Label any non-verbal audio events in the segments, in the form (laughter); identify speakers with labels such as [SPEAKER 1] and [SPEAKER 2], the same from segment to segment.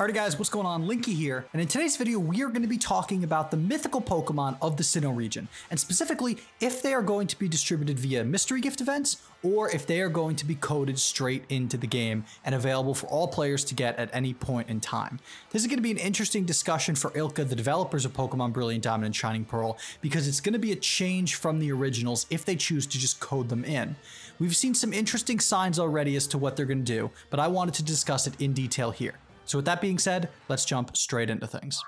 [SPEAKER 1] Alright guys, what's going on? Linky here, and in today's video we are going to be talking about the mythical Pokemon of the Sinnoh region, and specifically if they are going to be distributed via mystery gift events, or if they are going to be coded straight into the game and available for all players to get at any point in time. This is going to be an interesting discussion for ILCA, the developers of Pokemon Brilliant Diamond and Shining Pearl, because it's going to be a change from the originals if they choose to just code them in. We've seen some interesting signs already as to what they're going to do, but I wanted to discuss it in detail here. So with that being said, let's jump straight into things.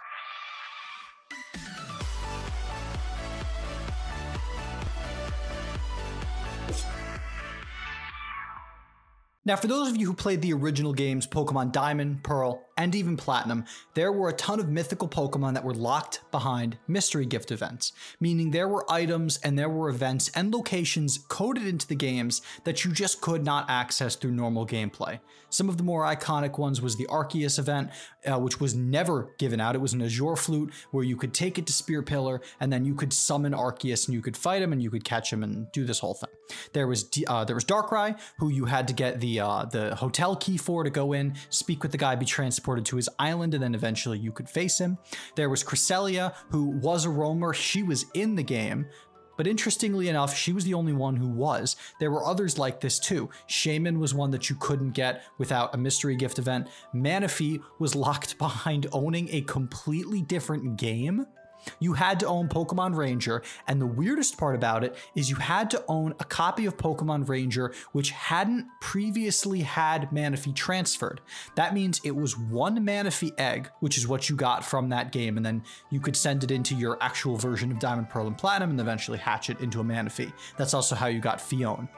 [SPEAKER 1] Now, for those of you who played the original games, Pokemon Diamond, Pearl, and even Platinum, there were a ton of mythical Pokemon that were locked behind mystery gift events, meaning there were items and there were events and locations coded into the games that you just could not access through normal gameplay. Some of the more iconic ones was the Arceus event, uh, which was never given out. It was an Azure Flute where you could take it to Spear Pillar and then you could summon Arceus and you could fight him and you could catch him and do this whole thing. There was uh, there was Darkrai, who you had to get the uh, the hotel key for to go in, speak with the guy, be transported to his island, and then eventually you could face him. There was Cresselia, who was a roamer. She was in the game, but interestingly enough, she was the only one who was. There were others like this too. Shaymin was one that you couldn't get without a mystery gift event. Manaphy was locked (laughs) behind owning a completely different game you had to own Pokemon Ranger, and the weirdest part about it is you had to own a copy of Pokemon Ranger which hadn't previously had Manaphy transferred. That means it was one Manaphy egg, which is what you got from that game, and then you could send it into your actual version of Diamond, Pearl, and Platinum and eventually hatch it into a Manaphy. That's also how you got Phione.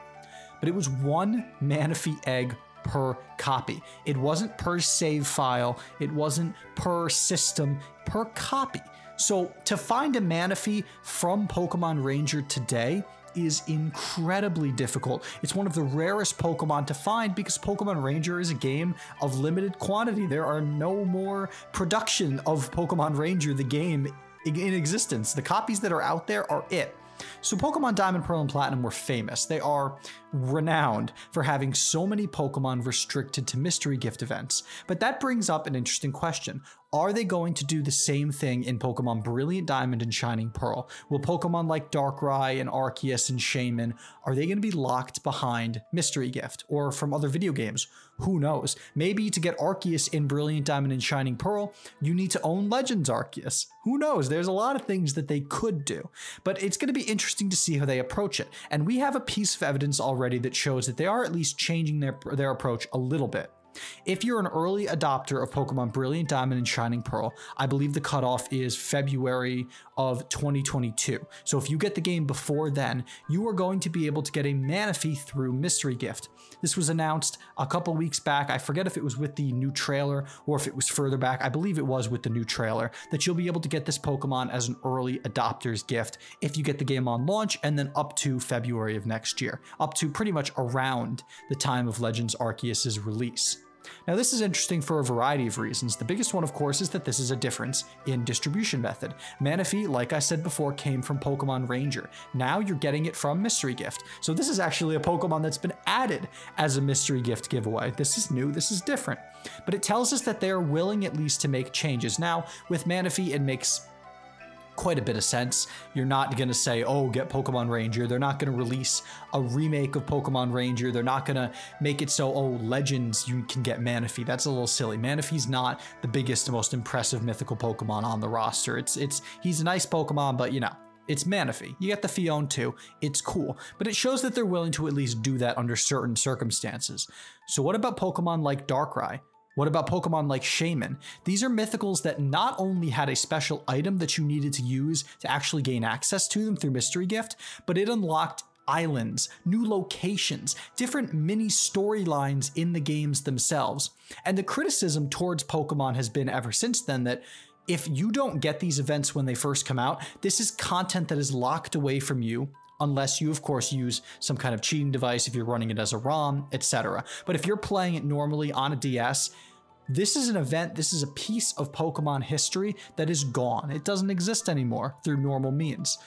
[SPEAKER 1] But it was one Manaphy egg per copy. It wasn't per save file, it wasn't per system, per copy. So to find a Manaphy from Pokemon Ranger today is incredibly difficult. It's one of the rarest Pokemon to find because Pokemon Ranger is a game of limited quantity. There are no more production of Pokemon Ranger, the game, in existence. The copies that are out there are it. So Pokemon Diamond, Pearl, and Platinum were famous. They are renowned for having so many Pokemon restricted to mystery gift events. But that brings up an interesting question. Are they going to do the same thing in Pokemon Brilliant Diamond and Shining Pearl? Will Pokemon like Darkrai and Arceus and Shaymin, are they going to be locked behind Mystery Gift or from other video games? Who knows? Maybe to get Arceus in Brilliant Diamond and Shining Pearl, you need to own Legends Arceus. Who knows? There's a lot of things that they could do, but it's going to be interesting to see how they approach it. And we have a piece of evidence already that shows that they are at least changing their, their approach a little bit. If you're an early adopter of Pokemon Brilliant Diamond and Shining Pearl, I believe the cutoff is February of 2022. So if you get the game before then, you are going to be able to get a Manaphy through Mystery Gift. This was announced a couple weeks back. I forget if it was with the new trailer or if it was further back. I believe it was with the new trailer that you'll be able to get this Pokemon as an early adopter's gift if you get the game on launch and then up to February of next year, up to pretty much around the time of Legends Arceus's release. Now this is interesting for a variety of reasons. The biggest one of course is that this is a difference in distribution method. Manaphy, like I said before, came from Pokemon Ranger. Now you're getting it from Mystery Gift. So this is actually a Pokemon that's been added as a Mystery Gift giveaway. This is new, this is different. But it tells us that they are willing at least to make changes. Now with Manaphy it makes quite a bit of sense. You're not going to say, oh, get Pokemon Ranger. They're not going to release a remake of Pokemon Ranger. They're not going to make it so, oh, Legends, you can get Manaphy. That's a little silly. Manaphy's not the biggest, most impressive mythical Pokemon on the roster. It's, it's, he's a nice Pokemon, but you know, it's Manaphy. You get the Phione too. It's cool. But it shows that they're willing to at least do that under certain circumstances. So what about Pokemon like Darkrai? What about Pokemon like Shaymin? These are mythicals that not only had a special item that you needed to use to actually gain access to them through Mystery Gift, but it unlocked islands, new locations, different mini storylines in the games themselves. And the criticism towards Pokemon has been ever since then that if you don't get these events when they first come out, this is content that is locked away from you unless you of course use some kind of cheating device if you're running it as a ROM, etc. But if you're playing it normally on a DS, this is an event, this is a piece of Pokemon history that is gone. It doesn't exist anymore through normal means.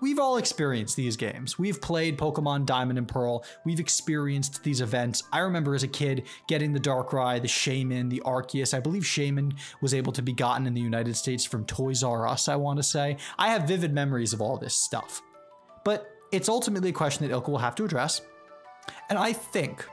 [SPEAKER 1] We've all experienced these games. We've played Pokemon Diamond and Pearl. We've experienced these events. I remember as a kid getting the Darkrai, the Shaymin, the Arceus. I believe Shaymin was able to be gotten in the United States from Toys R Us, I want to say. I have vivid memories of all this stuff. But it's ultimately a question that ILCA will have to address. And I think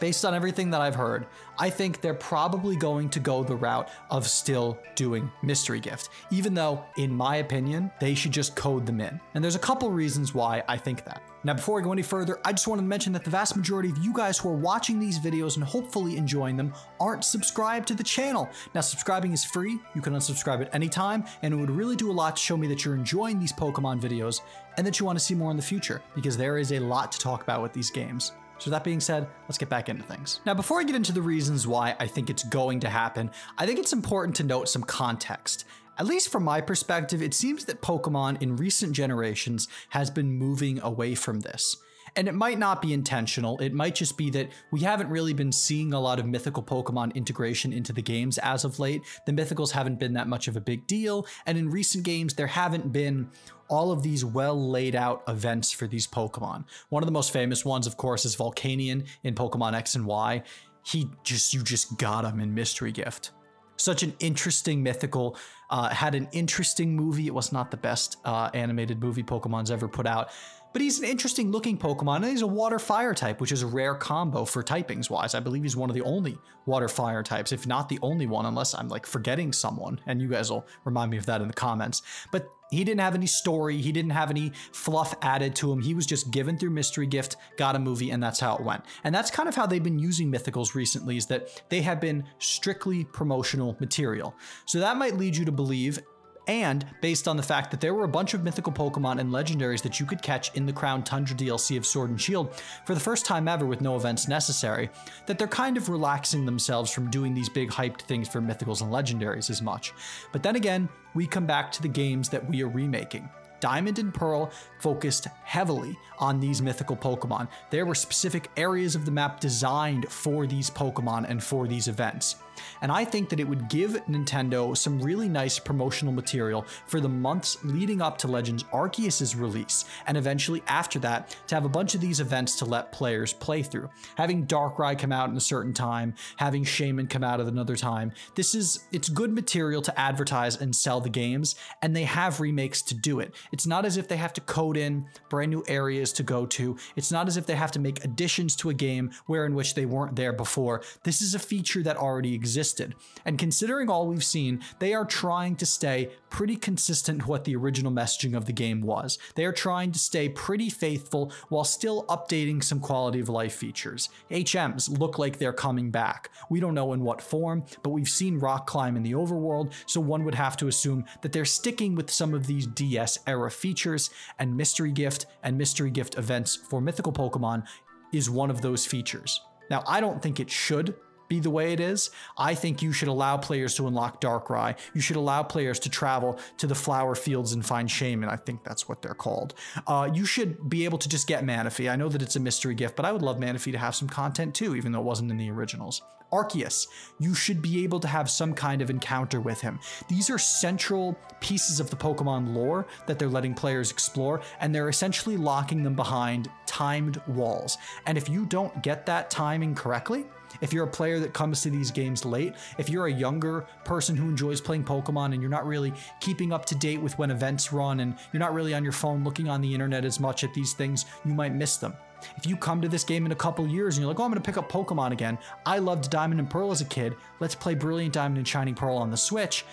[SPEAKER 1] based on everything that I've heard, I think they're probably going to go the route of still doing Mystery Gift, even though, in my opinion, they should just code them in. And there's a couple reasons why I think that. Now, before I go any further, I just wanted to mention that the vast majority of you guys who are watching these videos and hopefully enjoying them aren't subscribed to the channel. Now, subscribing is free. You can unsubscribe at any time, and it would really do a lot to show me that you're enjoying these Pokemon videos and that you want to see more in the future, because there is a lot to talk about with these games. So that being said, let's get back into things. Now, before I get into the reasons why I think it's going to happen, I think it's important to note some context. At least from my perspective, it seems that Pokemon in recent generations has been moving away from this. And it might not be intentional, it might just be that we haven't really been seeing a lot of mythical Pokemon integration into the games as of late. The mythicals haven't been that much of a big deal, and in recent games, there haven't been all of these well laid out events for these Pokemon. One of the most famous ones, of course, is Volcanion in Pokemon X and Y. He just, you just got him in Mystery Gift. Such an interesting mythical, uh, had an interesting movie. It was not the best uh, animated movie Pokemon's ever put out, but he's an interesting looking Pokemon, and he's a water fire type, which is a rare combo for typings wise. I believe he's one of the only water fire types, if not the only one, unless I'm like forgetting someone, and you guys will remind me of that in the comments. But he didn't have any story, he didn't have any fluff added to him. He was just given through Mystery Gift, got a movie, and that's how it went. And that's kind of how they've been using mythicals recently, is that they have been strictly promotional material. So that might lead you to believe and based on the fact that there were a bunch of mythical Pokemon and legendaries that you could catch in the Crown Tundra DLC of Sword and Shield for the first time ever with no events necessary, that they're kind of relaxing themselves from doing these big hyped things for mythicals and legendaries as much. But then again, we come back to the games that we are remaking. Diamond and Pearl focused heavily on these mythical Pokemon. There were specific areas of the map designed for these Pokemon and for these events. And I think that it would give Nintendo some really nice promotional material for the months leading up to Legends Arceus' release, and eventually after that, to have a bunch of these events to let players play through. Having Darkrai come out in a certain time, having Shaymin come out at another time. This is, it's good material to advertise and sell the games, and they have remakes to do it. It's not as if they have to code in brand new areas to go to. It's not as if they have to make additions to a game where in which they weren't there before. This is a feature that already existed. And considering all we've seen, they are trying to stay pretty consistent to what the original messaging of the game was. They are trying to stay pretty faithful while still updating some quality of life features. HMs look like they're coming back. We don't know in what form, but we've seen rock climb in the overworld, so one would have to assume that they're sticking with some of these DS era features, and Mystery Gift and Mystery Gift events for mythical Pokemon is one of those features. Now, I don't think it should be the way it is. I think you should allow players to unlock Darkrai. You should allow players to travel to the flower fields and find Shaymin. I think that's what they're called. Uh, you should be able to just get Manaphy. I know that it's a mystery gift, but I would love Manaphy to have some content too, even though it wasn't in the originals. Arceus, you should be able to have some kind of encounter with him. These are central pieces of the Pokemon lore that they're letting players explore, and they're essentially locking them behind timed walls. And if you don't get that timing correctly, if you're a player that comes to these games late, if you're a younger person who enjoys playing Pokemon and you're not really keeping up to date with when events run and you're not really on your phone looking on the internet as much at these things, you might miss them. If you come to this game in a couple years and you're like, oh, I'm going to pick up Pokemon again. I loved Diamond and Pearl as a kid. Let's play Brilliant Diamond and Shining Pearl on the Switch.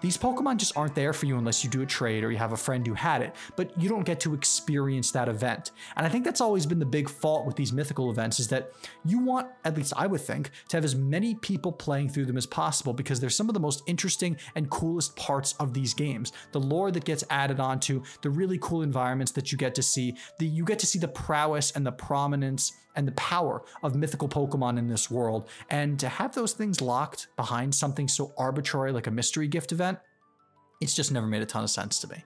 [SPEAKER 1] These Pokemon just aren't there for you unless you do a trade or you have a friend who had it, but you don't get to experience that event. And I think that's always been the big fault with these mythical events is that you want, at least I would think, to have as many people playing through them as possible because they're some of the most interesting and coolest parts of these games. The lore that gets added onto, the really cool environments that you get to see, the you get to see the prowess and the prominence and the power of mythical Pokemon in this world. And to have those things locked behind something so arbitrary like a mystery gift event, it's just never made a ton of sense to me.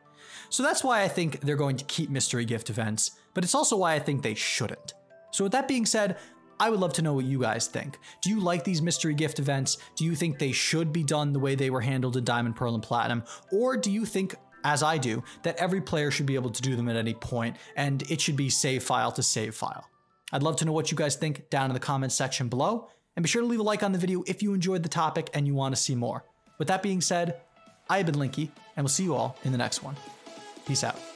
[SPEAKER 1] So that's why I think they're going to keep mystery gift events, but it's also why I think they shouldn't. So with that being said, I would love to know what you guys think. Do you like these mystery gift events? Do you think they should be done the way they were handled in Diamond, Pearl, and Platinum? Or do you think as I do, that every player should be able to do them at any point, and it should be save file to save file. I'd love to know what you guys think down in the comments section below, and be sure to leave a like on the video if you enjoyed the topic and you want to see more. With that being said, I have been Linky, and we'll see you all in the next one. Peace out.